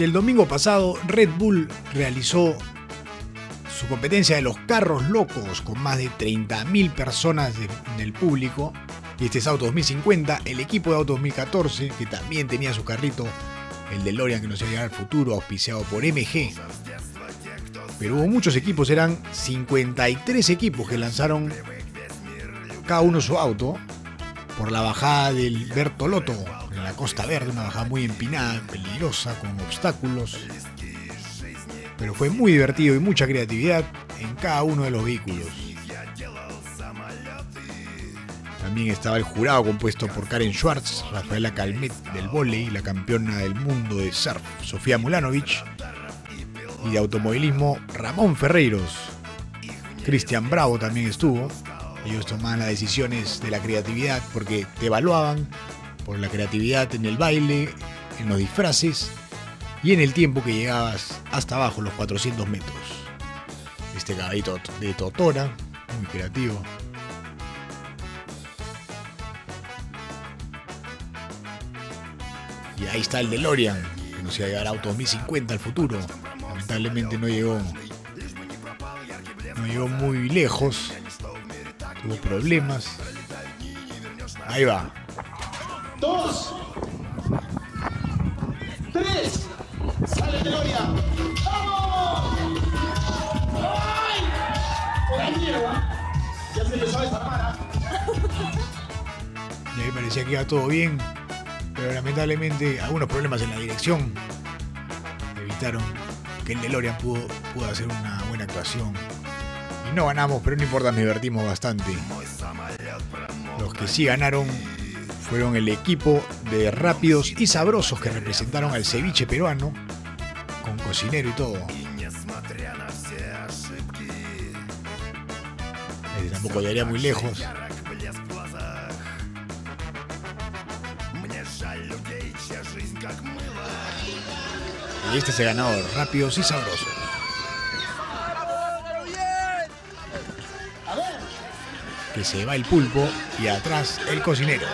Y el domingo pasado, Red Bull realizó su competencia de los carros locos con más de 30.000 personas en el público. Y este es Auto 2050, el equipo de Auto 2014, que también tenía su carrito, el de Lorian que nos llegar al futuro, auspiciado por MG. Pero hubo muchos equipos, eran 53 equipos que lanzaron cada uno su auto por la bajada del Bertolotto la Costa Verde, una bajada muy empinada, peligrosa, con obstáculos. Pero fue muy divertido y mucha creatividad en cada uno de los vehículos. También estaba el jurado compuesto por Karen Schwartz, Rafaela Calmet del volei, la campeona del mundo de surf, Sofía Mulanovich, y de automovilismo Ramón Ferreiros. Cristian Bravo también estuvo. Ellos tomaban las decisiones de la creatividad porque te evaluaban por la creatividad en el baile, en los disfraces y en el tiempo que llegabas hasta abajo, los 400 metros. Este caballito de Totora, muy creativo. Y ahí está el DeLorean, que nos iba a llevar a Auto 2050 al futuro. Lamentablemente no llegó. No llegó muy lejos. Tuvo problemas. Ahí va. Dos. Tres. Sale DeLorean. ¡Vamos! ¡Ay! Por mierda. Ya se le sabe esa para. Y ahí parecía que iba todo bien, pero lamentablemente algunos problemas en la dirección evitaron que el DeLorean pudo, pudo hacer una buena actuación. Y no ganamos, pero no importa, nos divertimos bastante. Los que sí ganaron fueron el equipo de rápidos y sabrosos que representaron al ceviche peruano, con cocinero y todo. Tampoco llegaría muy lejos. Y este es el ganador, rápidos y sabrosos. Que se va el pulpo y atrás el cocinero.